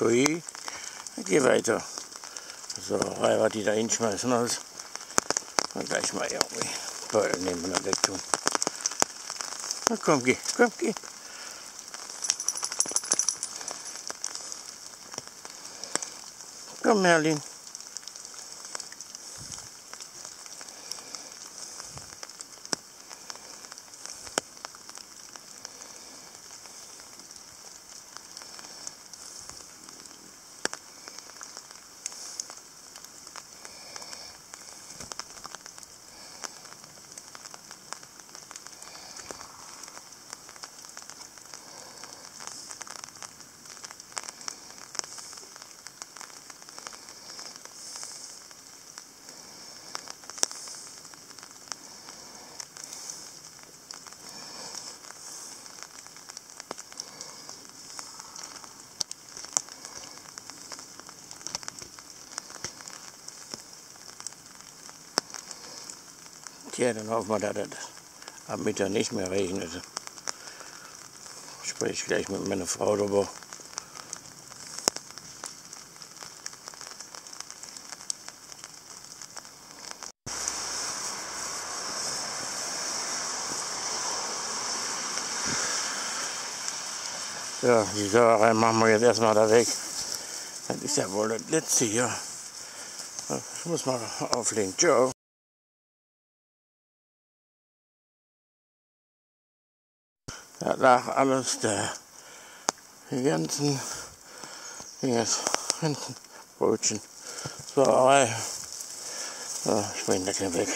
Pfui. Geh weiter. So, was die da hinschmeißen alles. Und gleich mal irgendwie Beutel nehmen und weg tun. Na komm, geh, komm, geh. Komm, Merlin. Tja, dann hoffen wir, dass es ab Mittag nicht mehr regnet. Spreche ich gleich mit meiner Frau darüber. Ja, die Sauerei machen wir jetzt erstmal da weg. Das ist ja wohl das letzte hier. Ich muss mal auflegen. Ciao. Da lag alles da. Die ganzen Dinges, Brötchen, Sauerei. So, ich das hier weg.